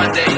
Monday.